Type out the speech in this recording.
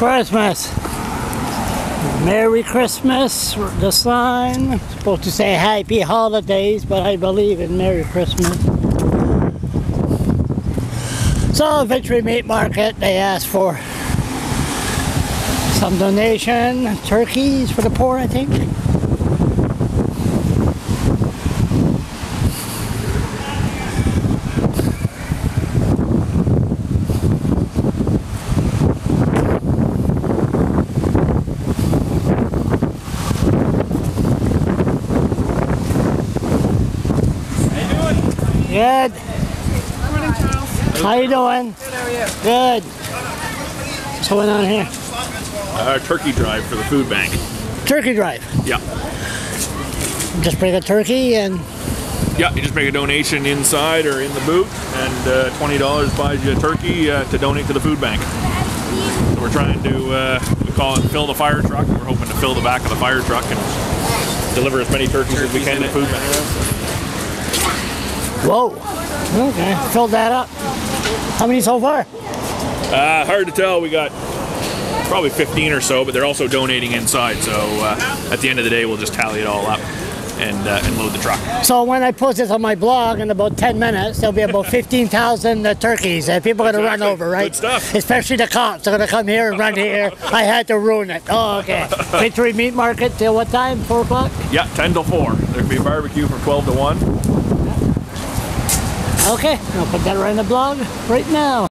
Christmas. Merry Christmas. The sign supposed to say Happy Holidays, but I believe in Merry Christmas. So, Victory Meat Market, they asked for some donation, turkeys for the poor, I think. Good. Morning, Charles. How you doing? Good, how are you? Good. What's going on here? Uh, turkey drive for the food bank. Turkey drive. Yeah. Just bring a turkey and Yeah, you just make a donation inside or in the boot, and uh, $20 buys you a turkey uh, to donate to the food bank. So we're trying to, uh, we call it fill the fire truck. We're hoping to fill the back of the fire truck and deliver as many turkeys as we can to the food bank. Whoa. Okay, filled that up. How many so far? Uh, hard to tell. We got probably 15 or so, but they're also donating inside. So uh, at the end of the day, we'll just tally it all up and, uh, and load the truck. So when I post this on my blog in about 10 minutes, there'll be about 15,000 uh, turkeys that people are going to run over, right? Good stuff. Especially the cops. They're going to come here and run here. I had to ruin it. Oh, okay. Victory Meat Market till what time? 4 o'clock? Yeah, 10 till 4. There'll be a barbecue from 12 to 1. Okay, I'll put that right in the blog right now.